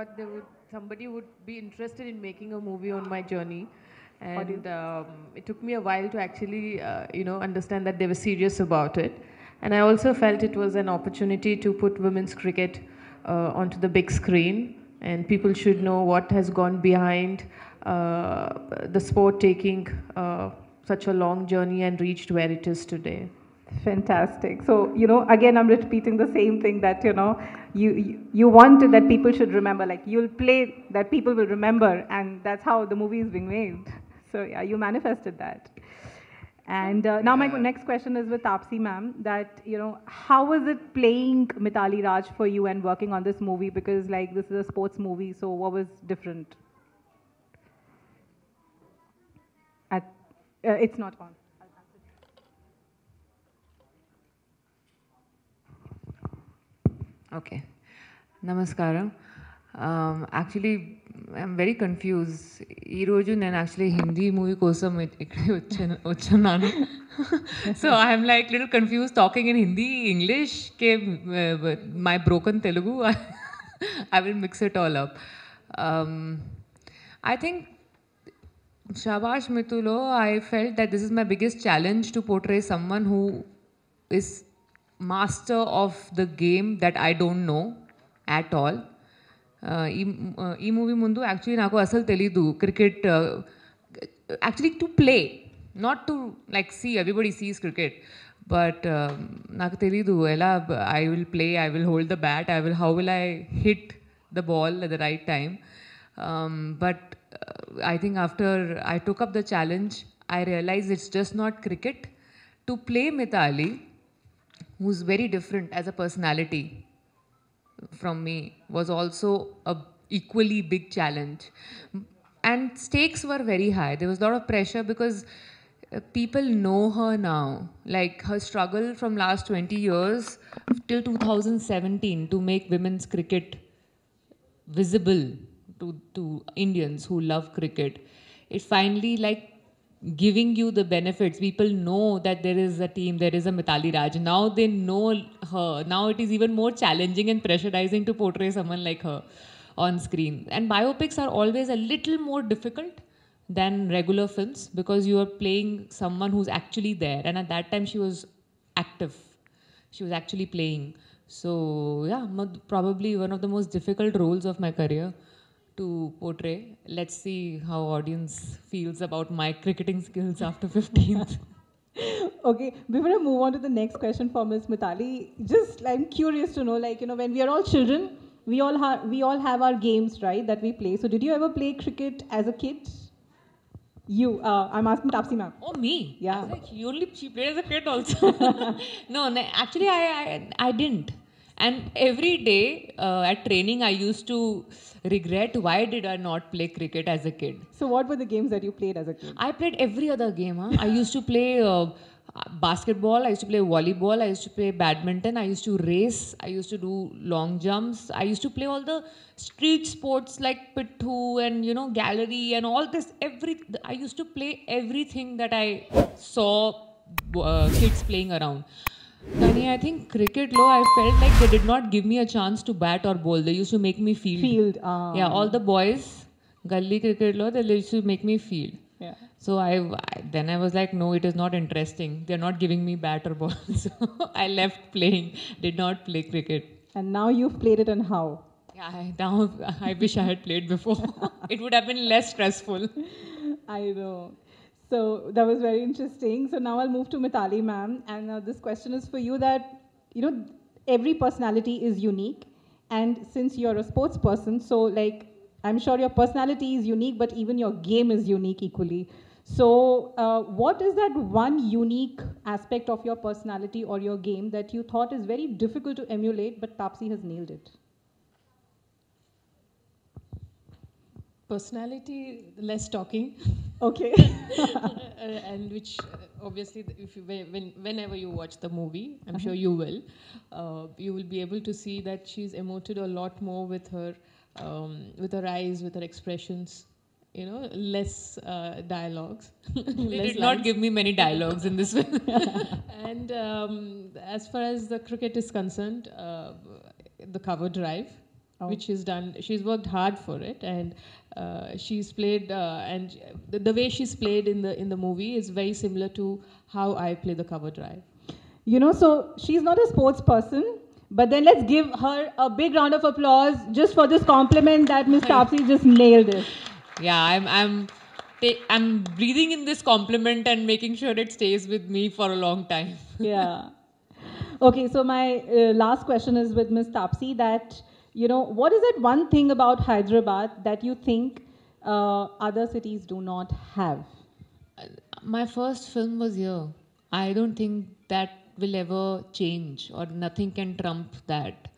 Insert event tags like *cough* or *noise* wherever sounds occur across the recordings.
thought there would somebody would be interested in making a movie on my journey, and um, it took me a while to actually, uh, you know, understand that they were serious about it. And I also felt it was an opportunity to put women's cricket uh, onto the big screen, and people should know what has gone behind uh, the sport taking uh, such a long journey and reached where it is today. Fantastic. So, you know, again, I'm repeating the same thing that, you know, you, you, wanted that people should remember. Like, you'll play that people will remember, and that's how the movie is being made. So, yeah, you manifested that. And uh, now my next question is with Taapsee ma'am, that, you know, how was it playing Mithali Raj for you and working on this movie? Because, like, this is a sports movie, so what was different? At, uh, it's not on. Okay నమస్కారం actually I'm very confuse ఈరోజు నేను actually Hindi movie *laughs* కోసం ఇక్కడ వచ్చాను వచ్చున్నాను *laughs* so I'm like little confuse talking in Hindi English K my broken Telugu *laughs* I will mix it all up I think Shabash Mitulo, I felt that this is my biggest challenge to portray someone who is master of the game that I don't know at all. Uh, ఈ uh, ఈ movie ముందు actually నాకు అసలు తెలీదు cricket actually to play not to like see everybody sees cricket but నాకు తెలీదు ఎలా I will play I will hold the bat I will how will I hit the ball at the right time but I think after I took up the challenge, I realized it's just not cricket. To play Mithali, who's very different as a personality from me, was also a equally big challenge. And stakes were very high. There was a lot of pressure because uh, people know her now. Like her struggle from last 20 years till 2017 to make women's cricket visible to, to Indians who love cricket. It finally like giving you the benefits. People know that there is a team, there is a Mithali Raj. Now they know her. Now it is even more challenging and pressurizing to portray someone like her on screen. And biopics are always a little more difficult than regular films because you are playing someone who's actually there. And at that time, she was active. She was actually playing. So yeah, probably one of the most difficult roles of my career to portray. Let's see how audience feels about my cricketing skills after 15th. *laughs* Okay, before I move on to the next question for Ms. Mithali, just I'm curious to know, like you know, when we are all children, we all have we all have our games, right, that we play. So, did you ever play cricket as a kid? You, uh, I'm asking Taapsee ma'am. oh me? Yeah. I like, she only she played as a kid also. *laughs* no, no, actually I, I I didn't. And every day uh, at training, I used to regret why did I not play cricket as a kid. So, what were the games that you played as a kid? I played every other game. Huh? I used to play uh, basketball. I used to play volleyball. I used to play badminton. I used to race. I used to do long jumps. I used to play all the street sports like pittu and you know gallery and all this. Every I used to play everything that I saw uh, kids playing around. Kani, I think cricket low. I felt like they did not give me a chance to bat or bowl. They used to make me field. Field. Uh, Yeah, all the boys, gully cricket law, they used to make me field. Yeah. So I, I- then I was like, no, it is not interesting. They're not giving me bat or ball. *laughs* So I left playing. Did not play cricket. And now you've played it, and how? Yeah, I, now *laughs* I wish I had played before. *laughs* it would have been less stressful. I know. So that was very interesting. So now I'll move to Mithali, ma'am, and uh, this question is for you. That you know, every personality is unique, and since you're a sports person, so like I'm sure your personality is unique, but even your game is unique equally. So, uh, what is that one unique aspect of your personality or your game that you thought is very difficult to emulate, but Taapsee has nailed it? Personality, less talking, Okay. *laughs* uh, and which uh, obviously, if you, when, when- whenever you watch the movie, I'm sure you will, uh, you will be able to see that she's emoted a lot more with her, um, with her eyes, with her expressions. You know, less uh, dialogues. *laughs* They less did not give me many dialogues in this film. *laughs* and um, as far as the cricket is concerned, uh, the cover drive, Oh. which she's done. She's worked hard for it, and uh, she's played. Uh, and the, the way she's played in the in the movie is very similar to how I play the cover drive. You know, so she's not a sports person, but then let's give her a big round of applause just for this compliment that Miss Taapsee just nailed it. Yeah, I'm I'm I'm breathing in this compliment and making sure it stays with me for a long time. *laughs* yeah. Okay, so my uh, last question is with Ms. Taapsee that, you know, what is that one thing about Hyderabad that you think uh, other cities do not have? My first film was here. I don't think that will ever change or nothing can trump that.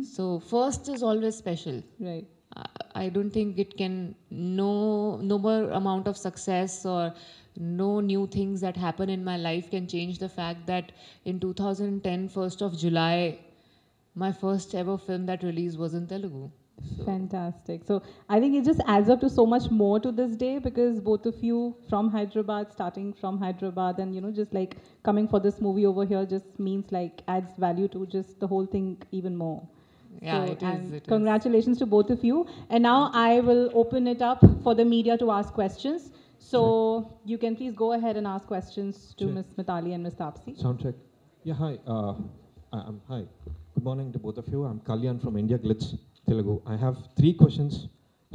So first is always special. Right. I- I don't think it can no no more amount of success or no new things that happen in my life can change the fact that in 2010 1st of July my first ever film that released was in Telugu. Fantastic. So I think it just adds up to so much more to this day because both of you from Hyderabad, starting from Hyderabad, and you know, just like coming for this movie over here just means like adds value to just the whole thing even more. Yeah, So, it is, and it is. congratulations to both of you. And now I will open it up for the media to ask questions. So you can please go ahead and ask questions to Sure. Ms. Mithali and Ms. Taapsee. Sound check. Yeah, hi. Uh, I- I'm, hi. Good morning to both of you. I'm Kalyan from IndiaGlitz, Telugu. I have three questions,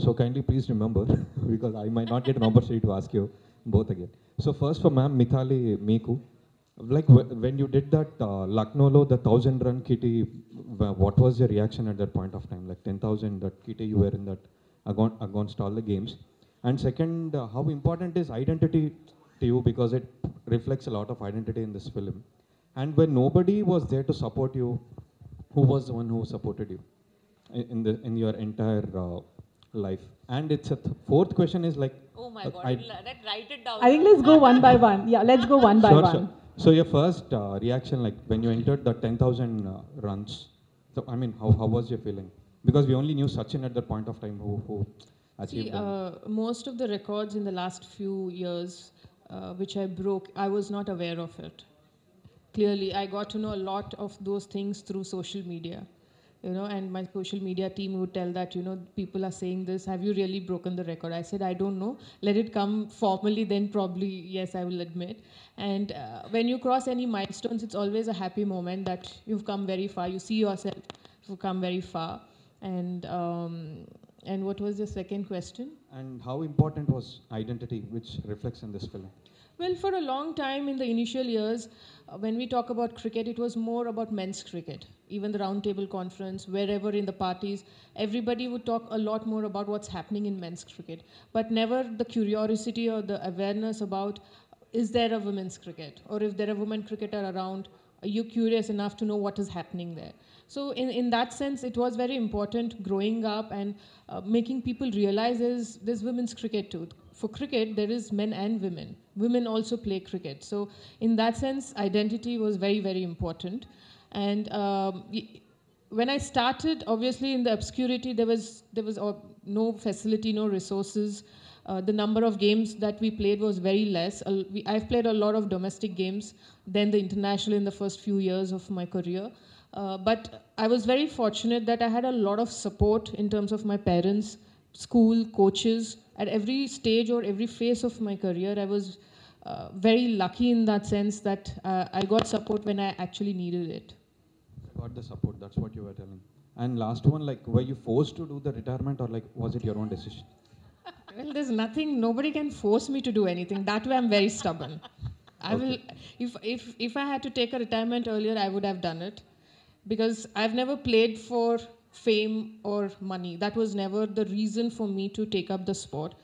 so kindly please remember *laughs* because I might not get an opportunity to ask you both again. So first for ma'am Mithali Meeku, like wh- when you did that uh, the thousand run kitty, what was your reaction at that point of time? Like 10,000 that kitty you were in that against, against all the games. And second, uh, how important is identity to you because it reflects a lot of identity in this film. And when nobody was there to support you, who was the one who supported you in in the in your entire uh, life? And it's a th- fourth question is like. Oh my uh, god, I- that write it down. I think let's go one by one. Yeah, let's go one by Sure, one. sure. So your first uh, reaction, like when you entered the 10,000 uh, runs, so I mean, how, how was your feeling? Because we only knew Sachin at that point of time who, who achieved See, uh, most of the records in the last few years, uh, which I broke, I was not aware of it. Clearly, I got to know a lot of those things through social media. You know, and my social media team would tell that, you know, people are saying this. Have you really broken the record? I said, I don't know. Let it come formally, then probably, yes, I will admit. And uh, when you cross any milestones, it's always a happy moment that you've come very far. You see yourself, you've come very far. And um, and what was the second question? and how important was identity, which reflects in this film? Well, for a long time in the initial years, uh, when we talk about cricket, it was more about men's cricket. Even the roundtable conference, wherever in the parties, everybody would talk a lot more about what's happening in men's cricket, but never the curiosity or the awareness about is there a women's cricket or if there are women cricketer around, are you curious enough to know what is happening there? So, in, in that sense, it was very important growing up and uh, making people realize there's, there's women's cricket too. For cricket, there is men and women. Women also play cricket. So, in that sense, identity was very, very important. And um, when I started, obviously in the obscurity, there was there was uh, no facility, no resources. Uh, the number of games that we played was very less. Uh, we, I've played a lot of domestic games, then the international in the first few years of my career. Uh, but I was very fortunate that I had a lot of support in terms of my parents, school, coaches. At every stage or every phase of my career, I was uh, very lucky in that sense that uh, I got support when I actually needed it. Got the support, that's what you were telling. And last one, like, were you forced to do the retirement or like, was it your own decision? *laughs* Well, there's nothing. Nobody can force me to do anything. That way, I'm very stubborn. I will. If if if I had to take a retirement earlier, I would have done it, because I've never played for fame or money. That was never the reason for me to take up the sport.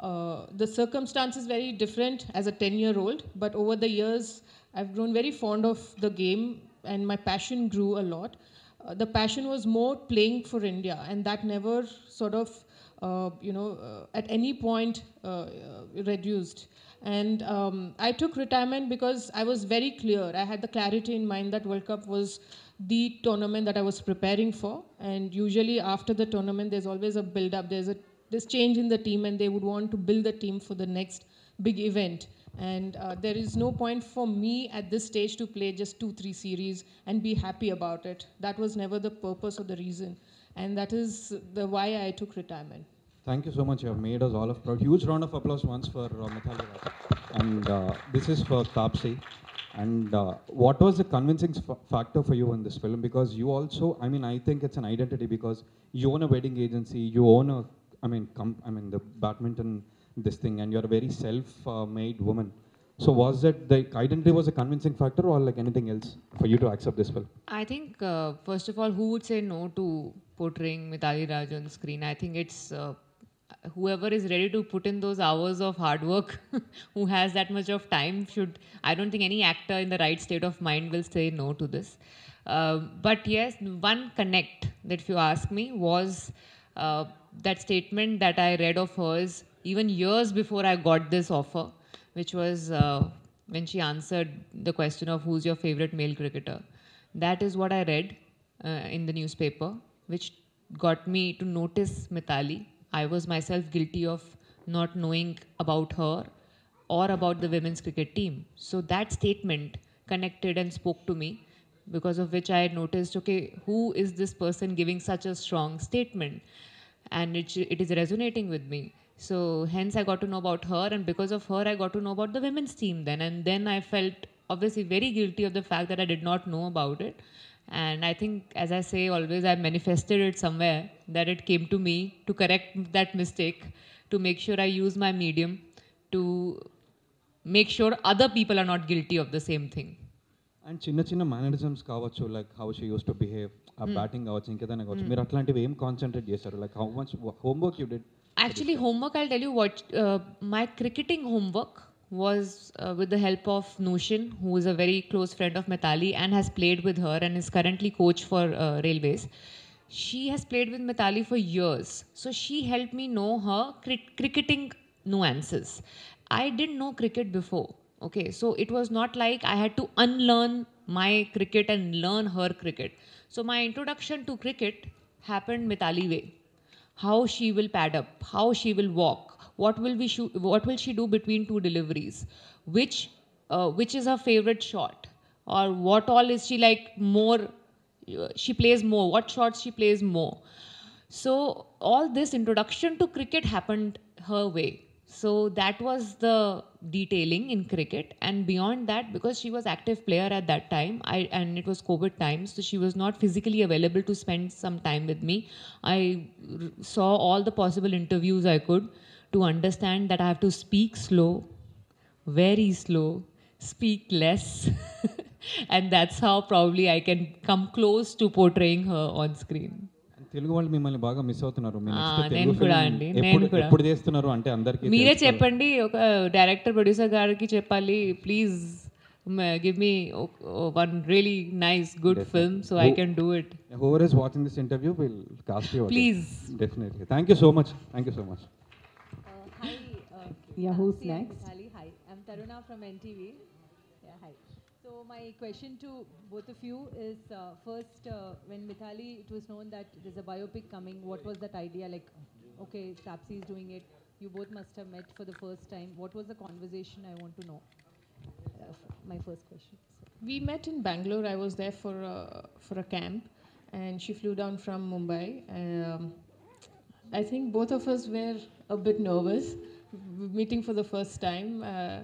Uh, the circumstance is very different as a 10 year old, but over the years, I've grown very fond of the game and my passion grew a lot. Uh, the passion was more playing for India, and that never sort of, uh, you know, uh, at any point uh, uh, reduced. And um, I took retirement because I was very clear. I had the clarity in mind that World Cup was the tournament that I was preparing for. And usually after the tournament, there's always a build up. There's a there's change in the team, and they would want to build the team for the next big event. And uh, there is no point for me at this stage to play just two, three series and be happy about it. That was never the purpose or the reason. And that is the why I took retirement. Thank you so much. You have made us all of proud. Huge round of applause once for uh, Mithali And uh, this is for Taapsee. And uh, what was the convincing factor for you in this film? Because you also, I mean, I think it's an identity because you own a wedding agency, you own a, I mean, I mean, the badminton, this thing, and you're a very self-made woman. So was that the identity was a convincing factor, or like anything else for you to accept this film? I think, uh, first of all, who would say no to portraying Mithali Raj on screen? I think it's uh, whoever is ready to put in those hours of hard work, *laughs* who has that much of time, should. I don't think any actor in the right state of mind will say no to this. Uh, but yes, one connect that if you ask me was uh, that statement that I read of hers even years before I got this offer, which was uh, when she answered the question of who's your favorite male cricketer. That is what I read uh, in the newspaper, which got me to notice Mithali. I was myself guilty of not knowing about her or about the women's cricket team. So that statement connected and spoke to me, because of which I had noticed okay, who is this person giving such a strong statement? And it, it is resonating with me. So hence I got to know about her, and because of her, I got to know about the women's team then. And then I felt obviously very guilty of the fact that I did not know about it. And I think, as I say always, I manifested it somewhere that it came to me to correct that mistake, to make sure I use my medium to make sure other people are not guilty of the same thing. And చిన్న చిన్న mannerisms కావచ్చు like how she use to behave ఆ batting కావచ్చు ఇంకేదైనా కావచ్చు మీరు అట్లాంటివి ఏం కాన్సన్ట్రేట్ చేశారు like how much homework you did Actually, homework, I'll tell you what, uh, my cricketing homework was uh, with the help of Nooshin, who is a very close friend of Mithali and has played with her and is currently coach for uh, Railways. She has played with Mithali for years. So she helped me know her cri- cricketing nuances. I didn't know cricket before. Okay, so it was not like I had to unlearn my cricket and learn her cricket. So my introduction to cricket happened Mithali way how she will pad up, how she will walk, what will we shoot, what will she do between two deliveries, which uh, which is her favorite shot, or what all is she like more? uh, She plays more. What shots she plays more. So all this introduction to cricket happened her way. So that was the detailing in cricket, and beyond that, because she was active player at that time, I and it was COVID time, so she was not physically available to spend some time with me. I saw all the possible interviews I could to understand that I have to speak slow, very slow, speak less, and that's how probably I can come close to portraying her on screen. Telugu వాళ్ళు మిమ్మల్ని బాగా miss అవుతున్నారు నేను కూడా film అండి, నేను కూడా. ఎప్పుడు చేస్తున్నారు అంటే అందరికీ మీరే. చెప్పండి ఒక డైరెక్టర్ ప్రొడ్యూసర్ గారికి చెప్పాలి please give me one really nice good film so I can do it Whoever is watching this interview will cast you. again. Please. Definitely. Thank you so much. Thank you so much. Hi. Uh, Yeah, who's Taapsee next? Mithali. Hi, I'm Taruna from NTV. Yeah, hi. So my question to both of you is uh, first, uh, when Mithali, it was known that there's a biopic coming. What was that idea? Like, okay, Taapsee is doing it. You both must have met for the first time. What was the conversation? I want to know. Uh, my first question. So, We met in Bangalore. I was there for a, for a camp, and she flew down from Mumbai. Um, I think both of us were a bit nervous, w- meeting for the first time. Uh,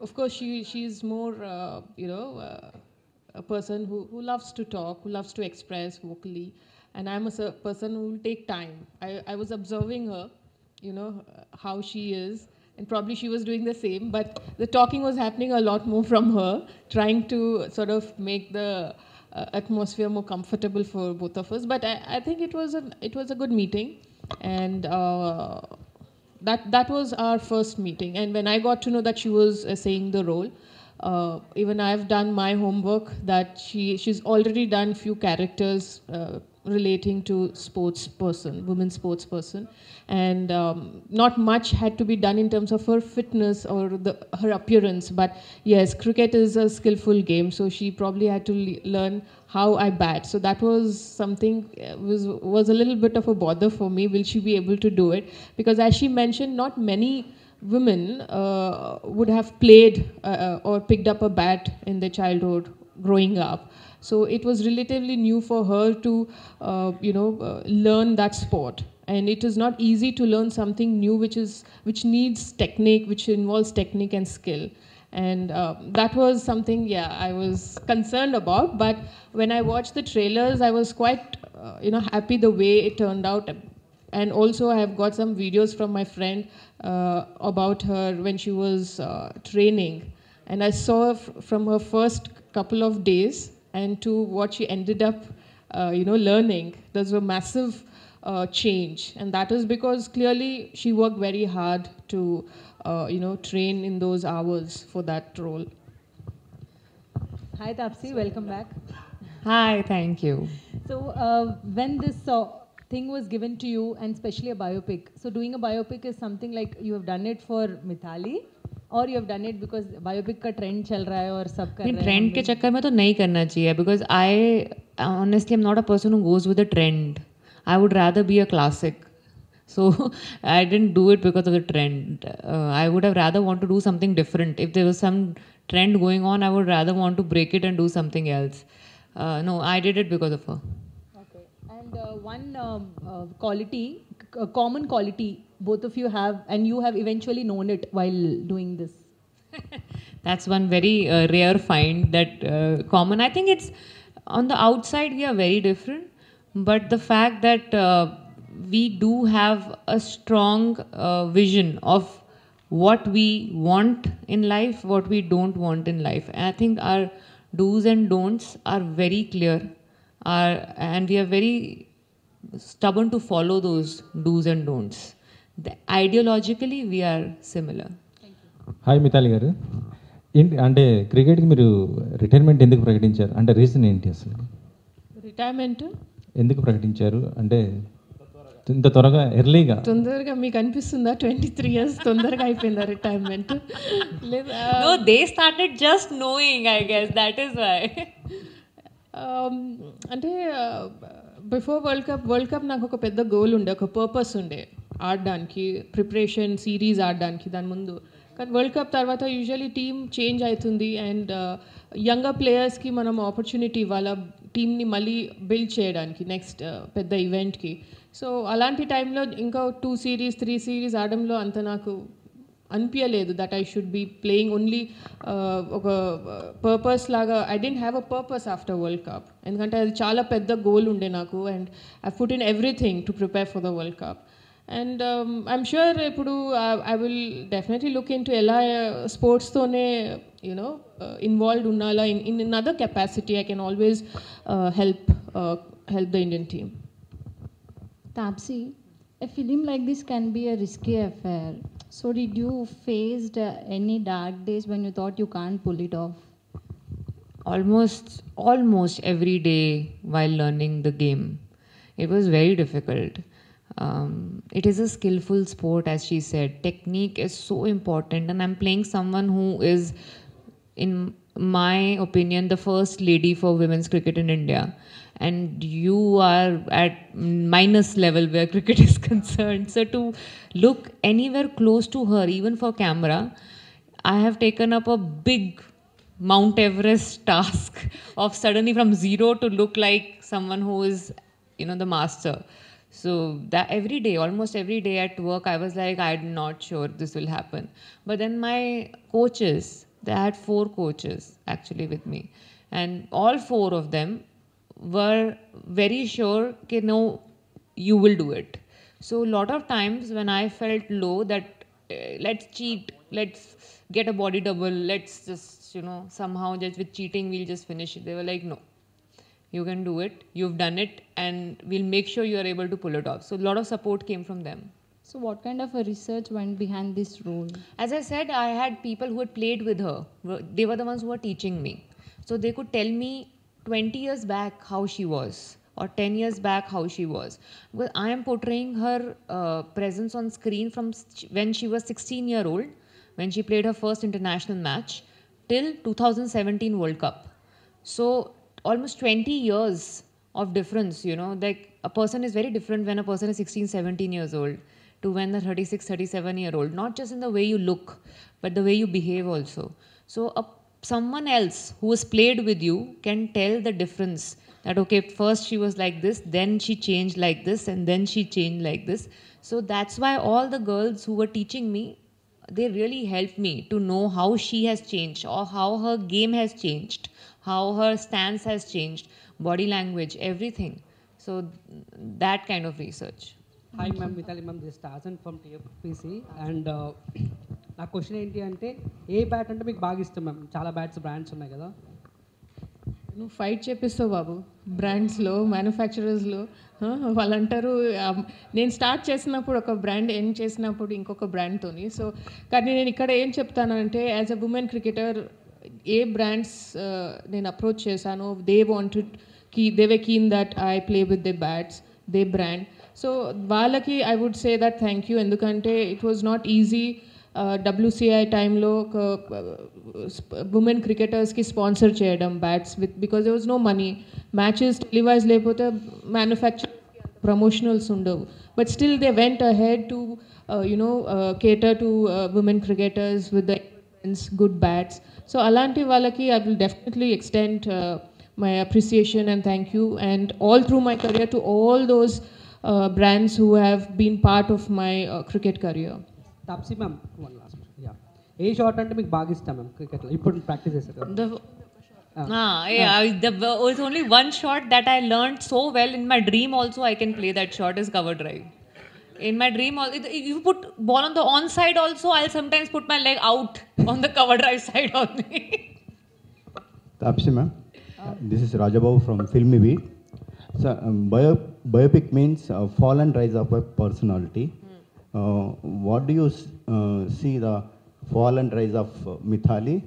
of course, she she's more, uh, you know, uh, a person who, who loves to talk, who loves to express vocally, and I'm a person who will take time. I, I was observing her, you know, how she is, and probably she was doing the same, but the talking was happening a lot more from her, trying to sort of make the uh, atmosphere more comfortable for both of us. But I, I think it was a it was a good meeting, and uh, that that was our first meeting. And when I got to know that she was uh, saying the role, uh, even I've done my homework that she she's already done few characters uh, relating to sports person, women sports person, and um, not much had to be done in terms of her fitness or the her appearance. But yes, cricket is a skillful game, so she probably had to le- learn how I bat. So that was something uh, was was a little bit of a bother for me. Will she be able to do it? Because as she mentioned, not many women uh, would have played uh, uh, or picked up a bat in their childhood growing up. So it was relatively new for her to, uh, you know, uh, learn that sport. And it is not easy to learn something new, which is which needs technique, which involves technique and skill. And uh, that was something, yeah, I was concerned about. But when I watched the trailers, I was quite, uh, you know, happy the way it turned out and also I have got some videos from my friend uh, about her when she was uh, training, and I saw from her first couple of days and to what she ended up, uh, you know, learning. There's a massive uh, change, and that is because clearly she worked very hard to, uh, you know, train in those hours for that role. Hi, Taapsee. Welcome back. Hi, thank you. So, uh, when this uh, thing was given to you, and especially a biopic, so doing a biopic is something like you have done it for Mithali, और you have done it because biopic का trend चल रहा है और सब कर रहे trend के चक्कर में तो नहीं करना चाहिए because I honestly am not a person who goes with a trend I would rather be a classic so I don't do it because of the trend I would have rather want to do something different if there was some trend going on I would rather want to break it and do something else no I did it because of one quality a common quality, both of you have, and you have eventually known it while doing this. *laughs* That's one very uh, rare find that uh, common. I think it's on the outside we are very different, but the fact that uh, we do have a strong uh, vision of what we want in life, what we don't want in life. And I think our do's and don'ts are very clear, are, and we are very stubborn to follow those do's and don'ts. The, ideologically, we are similar. Hi Mithali గారు ఏంటి అంటే క్రికెట్కి మీరు retirement ఎందుకు ప్రకటించారు అంటే reason ఏంటి అసలు Retirement. ఎందుకు ప్రకటించారు అంటే ఇంత త్వరగా ఎర్లీగా తొందరగా మీకు అనిపిస్తుందా ట్వంటీ త్రీ ఇయర్స్ తొందరగా అయిపోయిందా రిటైర్మెంట్ లేదా No, they started just knowing, I guess. That is why. Um, అంటే before world cup world cup నాకు ఒక పెద్ద గోల్ ఉండే ఒక పర్పస్ ఉండే ఆడడానికి ప్రిపరేషన్ సిరీస్ ఆడడానికి దాని ముందు. కానీ వరల్డ్ కప్ తర్వాత యూజువలీ టీమ్ చేంజ్ అవుతుంది అండ్ యంగర్ ప్లేయర్స్కి మనం ఆపర్చునిటీ ఇవ్వాలి టీమ్ని మళ్ళీ బిల్డ్ చేయడానికి నెక్స్ట్ uh, పెద్ద ఈవెంట్కి సో అలాంటి టైంలో ఇంకా టూ సిరీస్ త్రీ సిరీస్ ఆడడంలో అంత నాకు అనిపించలేదు that I should be playing only ఒక పర్పస్ లాగా I don't have a purpose after world cup ఎందుకంటే అది చాలా పెద్ద గోల్ ఉండే నాకు and I put in everything to prepare for the world cup and I'm sure ఇప్పుడు I will definitely look into ఎలా స్పోర్ట్స్తోనే యునో ఇన్వాల్వ్డ్ ఉండాలా in in in other capacity I can always help help the Indian team Taapsee, a film like this can be a risky affair. So, did you faced uh, any dark days when you thought you can't pull it off? almost almost every day while learning the game. It was very difficult. Um, it is a skillful sport as she said. Technique is so important and i'm playing someone who is in my opinion the first lady for women's cricket in india and you are at minus level where cricket *laughs* is concerned so to look anywhere close to her even for camera i have taken up a big Mount Everest *laughs* task of suddenly from zero to look like someone who is, you know, the master. So that every day, almost every day at work, I was like, I'm not sure this will happen. But then my coaches, they had four coaches actually with me, and all four of them were very sure, okay, no, you will do it. So a lot of times when I felt low, that uh, let's cheat, let's get a body double, let's just you know somehow just with cheating we'll just finish it. They were like, no, you can do it, you've done it, and we'll make sure you are able to pull it off. So a lot of support came from them. So, what kind of a research went behind this role? As I said, I had people who had played with her. They were the ones who were teaching me. So they could tell me 20 years back how she was, or 10 years back how she was. Because I am portraying her uh, presence on screen from when she was 16 year old, when she played her first international match, till 2017 World Cup. So almost 20 years of difference, you know, like a person is very different when a person is 16, 17 years old to when the 36, 37 year old. Not just in the way you look, but the way you behave also. So a, someone else who has played with you can tell the difference that okay first she was like this then she changed like this and then she changed like this so that's why all the girls who were teaching me they really helped me to know how she has changed or how her game has changed how her stance has changed body language everything so that kind of research Hi, ma'am. Mithali, ma'am. This is Tarzan from TFPC. And uh, నా question ఏంటి అంటే ఏ bat అంటే మీకు బాగా ఇష్టం ma'am? చాలా bats brands ఉన్నాయి కదా. నువ్వు ఫైట్ చేపిస్తావు బాబు. బ్రాండ్స్లో మ్యానుఫ్యాక్చరర్స్లో వాళ్ళు అంటారు నేను స్టార్ట్ చేసినప్పుడు ఒక బ్రాండ్ ఎండ్ చేసినప్పుడు ఇంకొక బ్రాండ్తోని సో కానీ నేను ఇక్కడ ఏం చెప్తానంటే యాజ్ అ ఉమెన్ క్రికెటర్ ఏ బ్రాండ్స్ నేను అప్రోచ్ చేశాను they wanted key they were keen that I play with their bats their brand so వాళ్ళకి I would say that thank you ఎందుకంటే it was not easy డబ్ల్యూసిఐ టైంలో ఒక women క్రికెటర్స్కి sponsor చేయడం bats with because there was no money matches televise లేకపోతే manufacture promotionals ఉండవు but still they vent ahead to you know cater to women cricketers with the good bats so అలాంటి వాళ్ళకి I will definitely extend my appreciation and thank you and all through my career to all those brands who have been part of my uh, cricket career. Taapsee Yeah, one last and short అంటే మీకు బాగా ఇష్టం You put practice practice చేస్తారు Ah, yeah. I, there was only one shot that I learned so well in my dream. Also, I can play that shot is cover drive. In my dream, also, you put ball on the on side. Also, I'll sometimes put my leg out on the cover drive *laughs* side only. Taapsee ma'am, this is Rajababu from FilmiBeat. So, um, biopic means uh, fall and rise of a personality. Uh, what do you uh, see the fall and rise of uh, Mithali?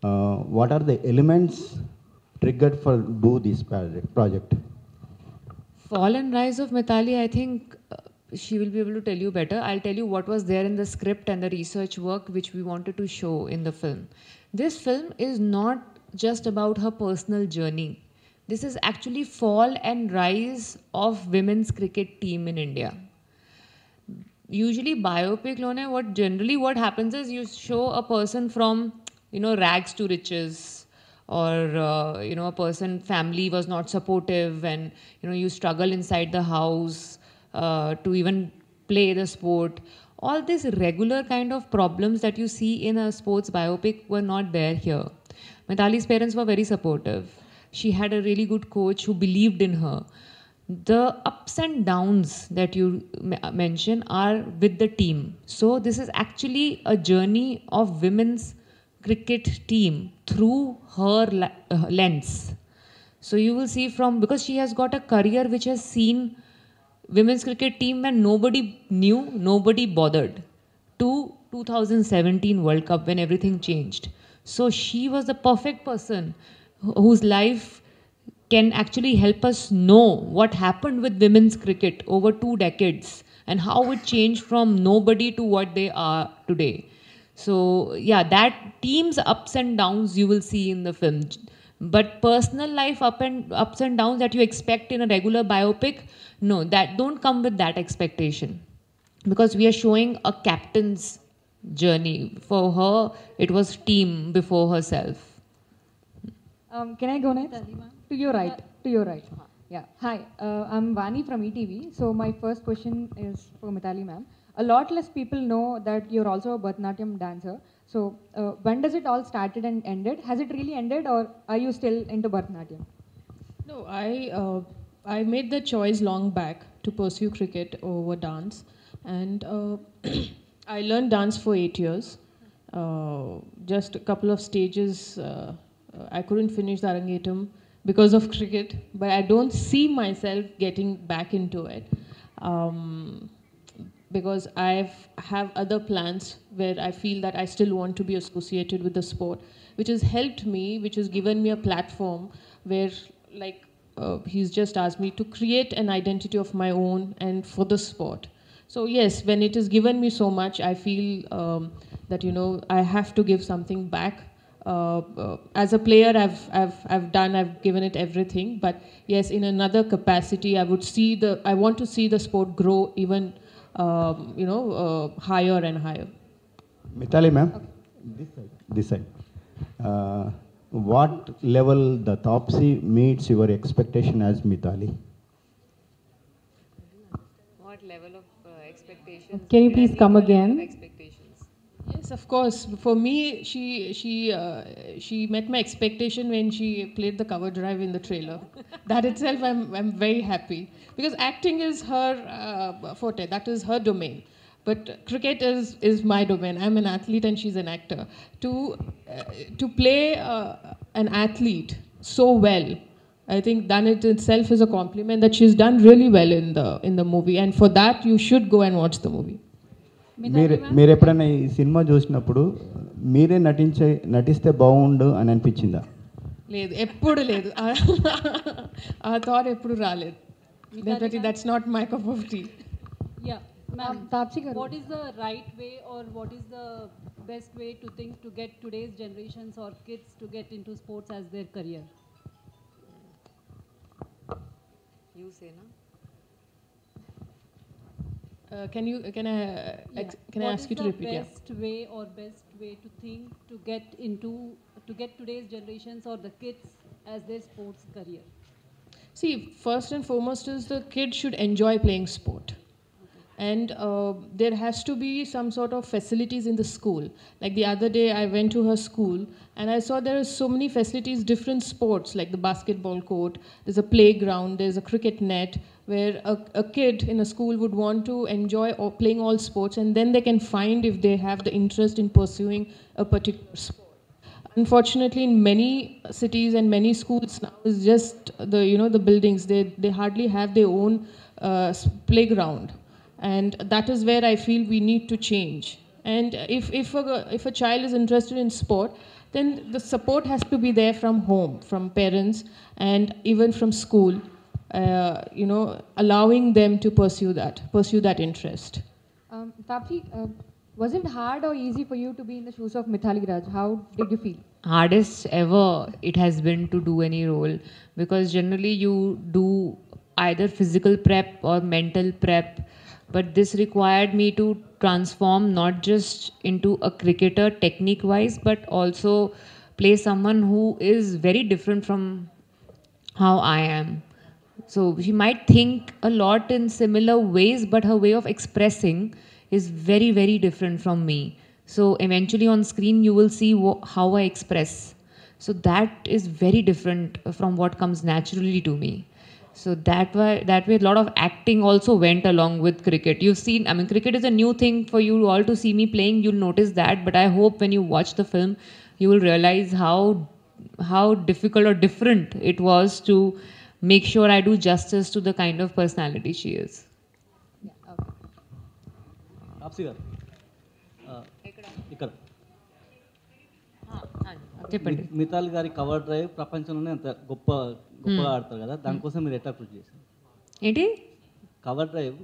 What are the elements triggered for do this project? Fall and Rise of Mithali, I think she will be able to tell you better. I'll tell you what was there in the script and the research work which we wanted to show in the film. This film is not just about her personal journey. This is actually fall and rise of women's cricket team in India. Usually biopic lone what generally what happens is you show a person from you know rags to riches or uh, you know a person family was not supportive and you know you struggle inside the house uh, to even play the sport. All these regular kind of problems that you see in a sports biopic were not there here. Mithali's parents were very supportive. She had a really good coach who believed in her the ups and downs that you mention are with the team. So this is actually a journey of women's cricket team through her uh, lens. So you will see from because she has got a career which has seen women's cricket team when nobody knew nobody bothered to 2017 world cup when everything changed. So she was the perfect person whose life can actually help us know what happened with women's cricket over two decades and how it changed from nobody to what they are today. So, yeah, that team's ups and downs you will see in the film. But personal life up and ups and downs that you expect in a regular biopic, no, that don't come with that expectation. Because we are showing a captain's journey. For her, it was team before herself. Um, can I go next? To your right. To your right. Yeah. Hi, uh, I'm Vani from ETV. So my first question is for Mithali ma'am. A lot less people know that you're also a Bharatanatyam dancer. So uh, when does it all started and ended? Has it really ended, or are you still into Bharatanatyam? No, I uh, I made the choice long back to pursue cricket over dance, and uh, *clears throat* I learned dance for eight years. Uh, just a couple of stages, uh, I couldn't finish the Arangetram because of cricket, but I don't see myself getting back into it. Um, because I have other plans where I feel that I still want to be associated with the sport, which has helped me, which has given me a platform where, like, uh, he's just asked me to create an identity of my own and for the sport. So yes, when it has given me so much, I feel um, that you know I have to give something back. Uh, uh, as a player, I've, I've, I've done, I've given it everything. But yes, in another capacity, I would see the, I want to see the sport grow even um, you know, uh, higher and higher. Mithali ma'am, this side. This side. Uh, what level the Taapsee meets your expectation as Mithali What level of uh, expectations? Can you please come what level again? Yes, of course. For me, she she uh, she met my expectation when she played the cover drive in the trailer. that itself, I'm I'm very happy because acting is her uh, forte. That is her domain. But cricket is is my domain. I'm an athlete and she's an actor. To uh, to play uh, an athlete so well, I think that it itself is a compliment that she's done really well in the in the movie. And for that, you should go and watch the movie. మీరు మీరు ఎప్పుడైనా ఈ cinema చూసినప్పుడు మీరే నటించే నటిస్తే బాగుండు అని అనిపించిందా? లేదు ఎప్పుడు లేదు. ఆ థాట్ ఎప్పుడు రాలేదు. That's not my cup of tea ya ma'am Taapsee గారు what is the right way or what is the best way to think to get today's generations or kids to get into sports as their career you సేనా Uh, can you can I uh, ex- can I ask you to the repeat? Yeah. best way or best way to think to get into to get today's generations or the kids as their sports career? See, first and foremost is the kid should enjoy playing sport. And uh, there has to be some sort of facilities in the school. Like the other day, I went to her school and I saw there are so many facilities, different sports, like the basketball court, there's a playground, there's a cricket net, where a, a kid in a school would want to enjoy or playing all sports, and then they can find if they have the interest in pursuing a particular sport unfortunately in many cities and many schools now is just the you know the buildings they they hardly have their own uh, playground and that is where i feel we need to change and if if a, if a child is interested in sport then the support has to be there from home from parents and even from school uh, you know allowing them to pursue that pursue that interest Um, Taapsee, uh, was it hard or easy for you to be in the shoes of Mithali Raj? How did you feel? hardest ever it has been to do any role because generally you do either physical prep or mental prep but this required me to transform not just into a cricketer technique wise but also play someone who is very different from how I am. So she might think a lot in similar ways, but her way of expressing is very, very different from me. So eventually on screen, you will see how I express. So that is very different from what comes naturally to me. So that way, that way, a lot of acting also went along with cricket. You've seen, I mean, cricket is a new thing for you all to see me playing. You'll notice that, but I hope when you watch the film, you will realize how how difficult or different it was to make sure I do justice to the kind of personality she is. Yeah. Okay. చెప్పండి మితాల్ గారి cover drive ప్రపంచంలోనే అంత గొప్ప గొప్పగా ఆడతారు కదా దానికోసం మీరు ఎట్లా కృషి చేశారు ఏంటి కవర్ డ్రైవ్.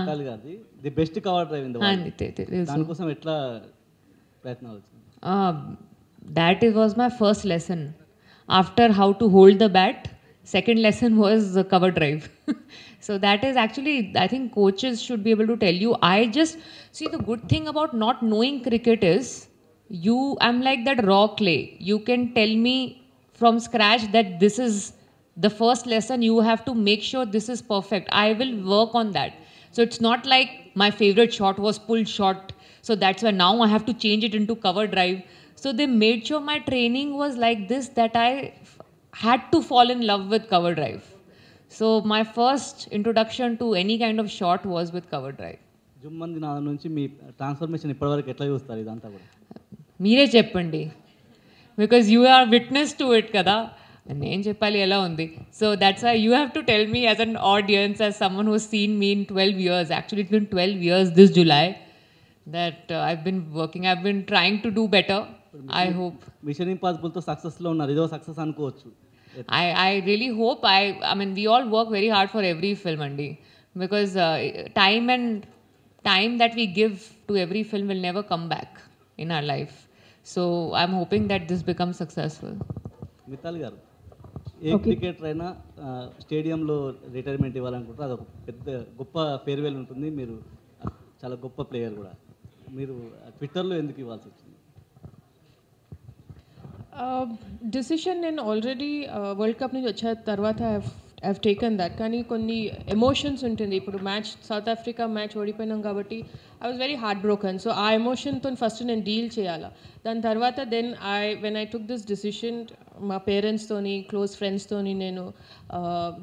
మితాల్ గారిది the best cover drive in. దానికోసం ఎట్లా ప్రయత్నాలు వచ్చింది Uh, that is, was my first lesson. After how to hold the bat, second lesson was the cover drive. so that is actually, I think coaches should be able to tell you. I just see the good thing about not knowing cricket is you. I'm like that raw clay. You can tell me from scratch that this is the first lesson. You have to make sure this is perfect. I will work on that. So it's not like my favorite shot was pulled shot. So that's why now I have to change it into cover drive. So they made sure my training was like this that I f- had to fall in love with cover drive. So my first introduction to any kind of shot was with cover drive. జుమ్మంది నా నుంచి మీ transformation ఇప్పటివరకు ఎట్లా చూస్తారు ఇదంతా కూడా మీరే చెప్పండి because you are witness to it కదా నేను చెప్పాలి ఎలా ఉంది so that's why you have to tell me as an audience as someone who seen me in twelve years actually it's been twelve years this July that I been working I been trying to do better I hope mission ఇంపాసిబుల్తో సక్సెస్లో ఉన్నారు ఇదో success అనుకోవచ్చు I, I really hope I I mean we all work very hard for every film Andy because uh, time and time that we give to every film will never come back in our So I'm hoping that this becomes successful. Mithali గారు ఏ cricketer అయినా స్టేడియంలో retirement ఇవ్వాలనుకుంటారు అదొక పెద్ద గొప్ప farewell ఉంటుంది. మీరు చాలా గొప్ప ప్లేయర్ కూడా. మీరు ట్విట్టర్లో ఎందుకు ఇవ్వాల్సి వచ్చింది? డిసిషన్ నేను ఆల్రెడీ వరల్డ్ కప్ నుంచి వచ్చిన తర్వాత హ్యావ్ టేకన్ దట్ కానీ కొన్ని ఎమోషన్స్ ఉంటుంది ఇప్పుడు మ్యాచ్ సౌత్ ఆఫ్రికా మ్యాచ్ ఓడిపోయినాం కాబట్టి I was very heart broken so ఆ ఎమోషన్తో ఫస్ట్ నేను డీల్ చేయాలా దాని తర్వాత then I when I took this decision మా పేరెంట్స్తోని క్లోజ్ ఫ్రెండ్స్తోని నేను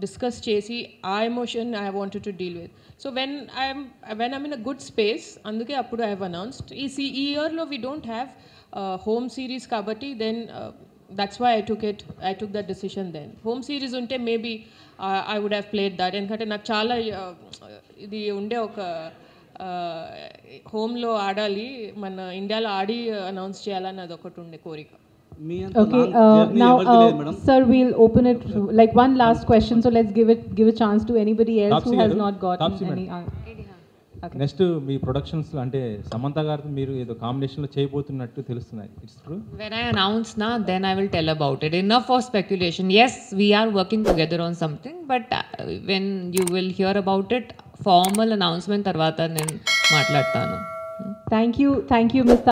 డిస్కస్ చేసి ఆ emotion I wanted to deal with so when I'm when I'm in a good space అందుకే అప్పుడు ఐ హ్యావ్ అనౌన్స్డ్ ఈ సి ఈ ఇయర్లో we don't have home series కాబట్టి then that's why I took it I took that decision then home series ఉంటే maybe I would have played that ఎందుకంటే నాకు చాలా uh, ఇది ఉండే ఒక హోమ్లో ఆడాలి మన ఇండియాలో ఆడి అనౌన్స్ చేయాలని అది ఒకటి ఉండే కోరిక Okay, uh, now, uh, sir, we'll open it like one last question. So let's give it give a chance to anybody else who has not gotten any. Next me productions అంటే సమంత గారు మీరు ఏదో కాంబినేషన్లో చేయబోతున్నట్టు తెలుస్తున్నాయి. It's true when I announce నా then I will tell about it ఇన్ఫ్ for speculation yes we're working together on something but when you will hear about it formal announcement తర్వాత నేను మాట్లాడతాను. Thank you thank you miss